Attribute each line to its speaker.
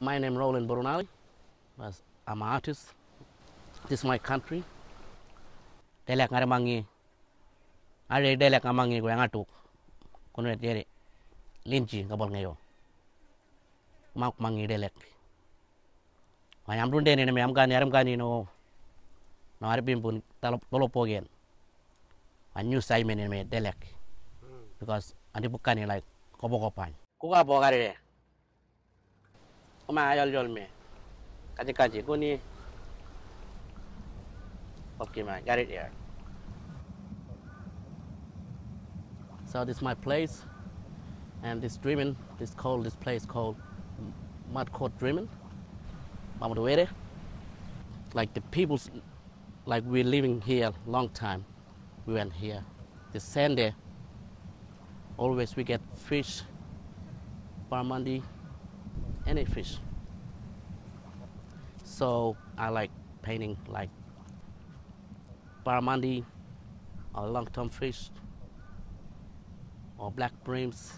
Speaker 1: My name Roland Borunali. Mas- I'm an artist. This is my country. Delek ngare mangi. Are delek ngamangi ko yang atuk. Kuno jere. Linci ngabol ngayo. Mak mangi delek. Mayam runde ni me am gani aram gani no. No are bim pun talop tolop pogen. A new me me delek. Because andi bukani like kobo kopan. Kuka po kare. Kuma ayol yol me. Kaji kaji. Okay man, got it here. So this is my place, and this dreaming, this called this place called Mud Court Dreaming, Mammardwarre. Like the people's, like we're living here long time. We went here. The sand there. Always we get fish, barramundi, any fish. So I like painting like barramundi or long-tom fish or black breams